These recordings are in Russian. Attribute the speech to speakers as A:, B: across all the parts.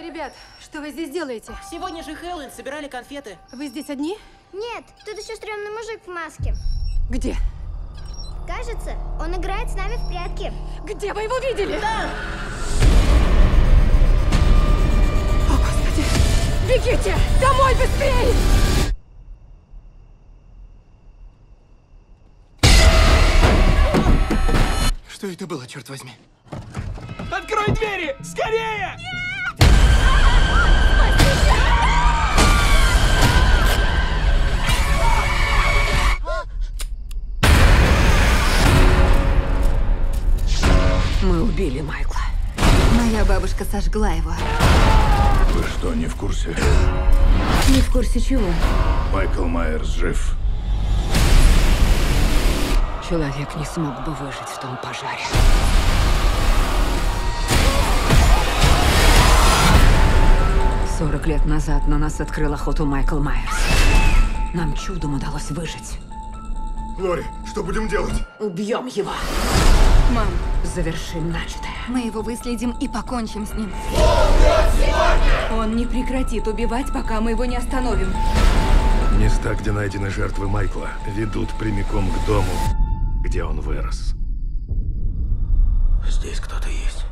A: Ребят, что вы здесь делаете?
B: Сегодня же Хэллоуин, собирали конфеты.
A: Вы здесь одни?
C: Нет, тут еще стрёмный мужик в маске.
A: Где?
C: Кажется, он играет с нами в прятки.
A: Где вы его видели?
B: Да!
A: О, Господи! Бегите! Домой быстрее!
D: Что это было, черт возьми?
E: Открой двери! Скорее!
F: Мы убили Майкла. Моя бабушка сожгла его.
G: Вы что, не в курсе?
F: Не в курсе чего.
G: Майкл Майерс жив.
F: Человек не смог бы выжить в том пожаре. Сорок лет назад на нас открыл охоту Майкл Майерс. Нам чудом удалось выжить.
D: Лори, что будем делать?
F: Убьем его.
A: Мам,
F: Завершим начатое.
H: Мы его выследим и покончим с ним. Он не прекратит убивать, пока мы его не остановим.
G: Места, где найдены жертвы Майкла, ведут прямиком к дому, где он вырос.
D: Здесь кто-то есть.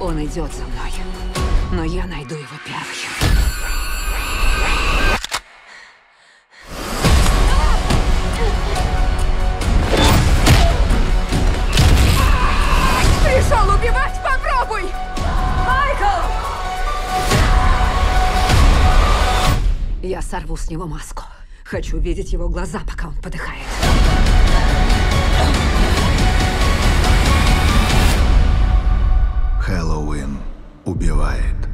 F: Он идет за мной. Но я найду его первым.
A: Пришел убивать? Попробуй! Майкл!
F: Я сорву с него маску. Хочу видеть его глаза, пока он подыхает.
G: Хэллоуин убивает.